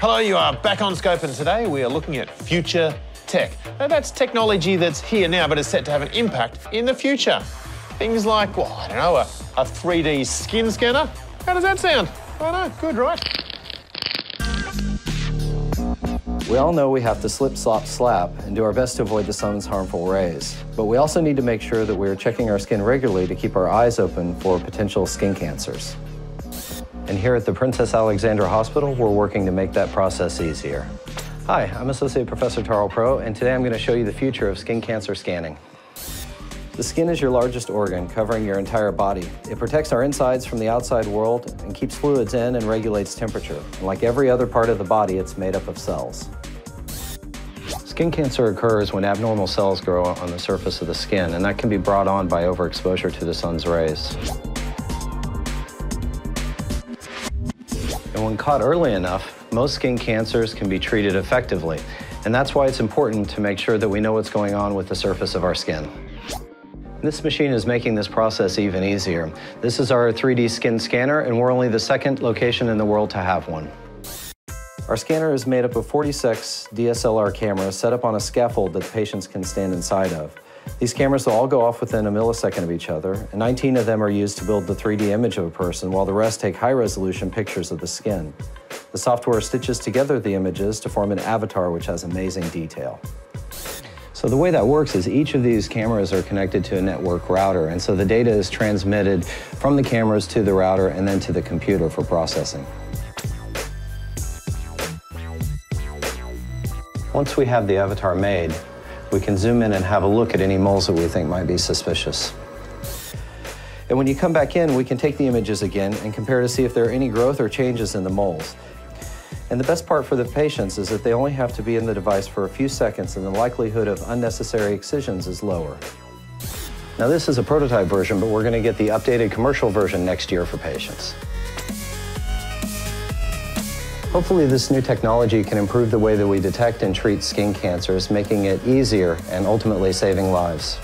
Hello, you are back on Scope, and today we are looking at future tech. Now, that's technology that's here now, but is set to have an impact in the future. Things like, well, I don't know, a, a 3D skin scanner. How does that sound? I know, good, right? We all know we have to slip, slop, slap and do our best to avoid the sun's harmful rays. But we also need to make sure that we are checking our skin regularly to keep our eyes open for potential skin cancers. And here at the Princess Alexandra Hospital, we're working to make that process easier. Hi, I'm Associate Professor Tarl Prow, and today I'm going to show you the future of skin cancer scanning. The skin is your largest organ, covering your entire body. It protects our insides from the outside world and keeps fluids in and regulates temperature. And like every other part of the body, it's made up of cells. Skin cancer occurs when abnormal cells grow on the surface of the skin, and that can be brought on by overexposure to the sun's rays. And when caught early enough, most skin cancers can be treated effectively. And that's why it's important to make sure that we know what's going on with the surface of our skin. This machine is making this process even easier. This is our 3D skin scanner, and we're only the second location in the world to have one. Our scanner is made up of 46 DSLR cameras set up on a scaffold that patients can stand inside of. These cameras will all go off within a millisecond of each other, and 19 of them are used to build the 3D image of a person, while the rest take high-resolution pictures of the skin. The software stitches together the images to form an avatar which has amazing detail. So the way that works is each of these cameras are connected to a network router, and so the data is transmitted from the cameras to the router and then to the computer for processing. Once we have the avatar made, we can zoom in and have a look at any moles that we think might be suspicious. And when you come back in, we can take the images again and compare to see if there are any growth or changes in the moles. And the best part for the patients is that they only have to be in the device for a few seconds and the likelihood of unnecessary excisions is lower. Now this is a prototype version, but we're going to get the updated commercial version next year for patients. Hopefully this new technology can improve the way that we detect and treat skin cancers, making it easier and ultimately saving lives.